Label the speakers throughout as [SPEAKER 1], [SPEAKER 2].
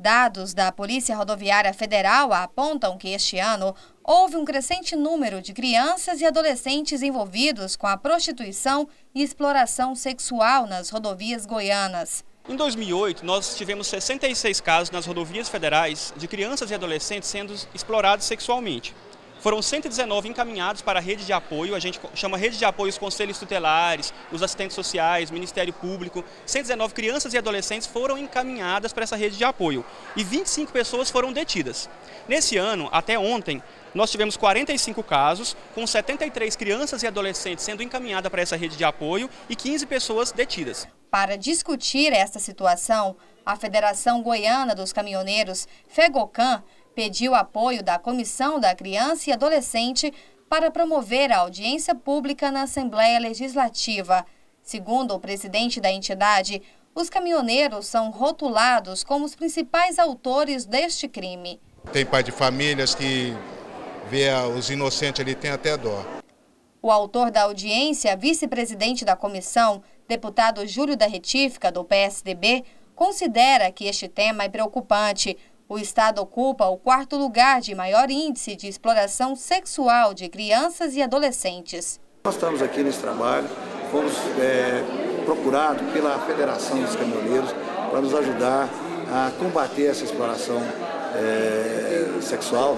[SPEAKER 1] Dados da Polícia Rodoviária Federal apontam que este ano houve um crescente número de crianças e adolescentes envolvidos com a prostituição e exploração sexual nas rodovias goianas.
[SPEAKER 2] Em 2008, nós tivemos 66 casos nas rodovias federais de crianças e adolescentes sendo explorados sexualmente. Foram 119 encaminhados para a rede de apoio, a gente chama rede de apoio os conselhos tutelares, os assistentes sociais, Ministério Público. 119 crianças e adolescentes foram encaminhadas para essa rede de apoio e 25 pessoas foram detidas. Nesse ano, até ontem, nós tivemos 45 casos, com 73 crianças e adolescentes sendo encaminhadas para essa rede de apoio e 15 pessoas detidas.
[SPEAKER 1] Para discutir esta situação, a Federação Goiana dos Caminhoneiros, FEGOCAN, pediu apoio da Comissão da Criança e Adolescente para promover a audiência pública na Assembleia Legislativa. Segundo o presidente da entidade, os caminhoneiros são rotulados como os principais autores deste crime.
[SPEAKER 3] Tem pai de famílias que vê os inocentes ali, tem até dó.
[SPEAKER 1] O autor da audiência, vice-presidente da comissão, deputado Júlio da Retífica, do PSDB, considera que este tema é preocupante, o Estado ocupa o quarto lugar de maior índice de exploração sexual de crianças e adolescentes.
[SPEAKER 4] Nós estamos aqui nesse trabalho, fomos é, procurados pela Federação dos Caminhoneiros para nos ajudar a combater essa exploração é, sexual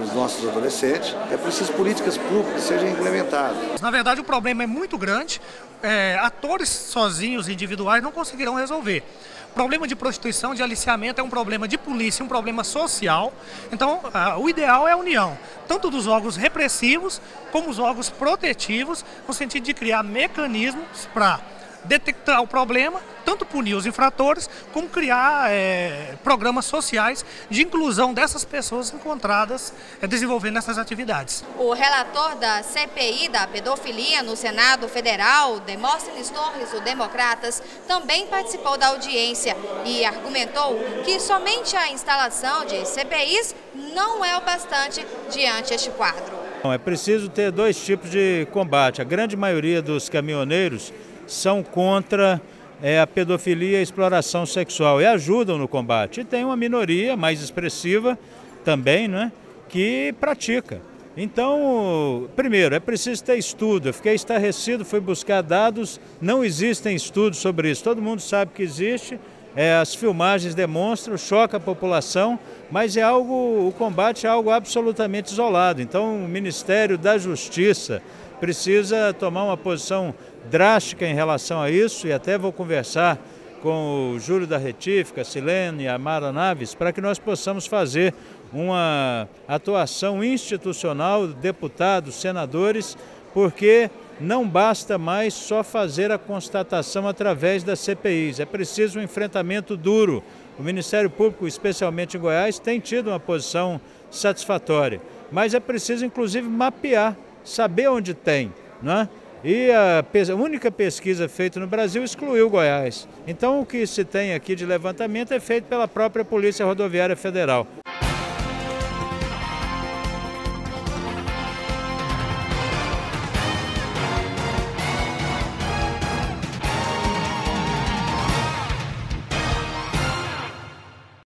[SPEAKER 4] dos nossos adolescentes. É preciso políticas públicas sejam implementadas.
[SPEAKER 5] Na verdade, o problema é muito grande. É, atores sozinhos, individuais, não conseguirão resolver. O problema de prostituição, de aliciamento, é um problema de polícia, um problema social. Então, o ideal é a união, tanto dos órgãos repressivos como os órgãos protetivos, no sentido de criar mecanismos para detectar o problema, tanto punir os infratores, como criar é, programas sociais de inclusão dessas pessoas encontradas é, desenvolvendo essas atividades.
[SPEAKER 1] O relator da CPI da pedofilia no Senado Federal, Demóstenes Torres, do Democratas, também participou da audiência e argumentou que somente a instalação de CPIs não é o bastante diante este quadro.
[SPEAKER 6] É preciso ter dois tipos de combate. A grande maioria dos caminhoneiros são contra é, a pedofilia e a exploração sexual e ajudam no combate. E tem uma minoria mais expressiva também, né, que pratica. Então, primeiro, é preciso ter estudo. Eu fiquei estarrecido, fui buscar dados, não existem estudos sobre isso. Todo mundo sabe que existe, é, as filmagens demonstram, choca a população, mas é algo, o combate é algo absolutamente isolado. Então, o Ministério da Justiça precisa tomar uma posição drástica em relação a isso e até vou conversar com o Júlio da Retífica, Silene e Amara Naves, para que nós possamos fazer uma atuação institucional, deputados, senadores, porque não basta mais só fazer a constatação através das CPIs, é preciso um enfrentamento duro. O Ministério Público, especialmente em Goiás, tem tido uma posição satisfatória, mas é preciso inclusive mapear, saber onde tem, não é? E a, a única pesquisa feita no Brasil excluiu Goiás. Então o que se tem aqui de levantamento é feito pela própria Polícia Rodoviária Federal.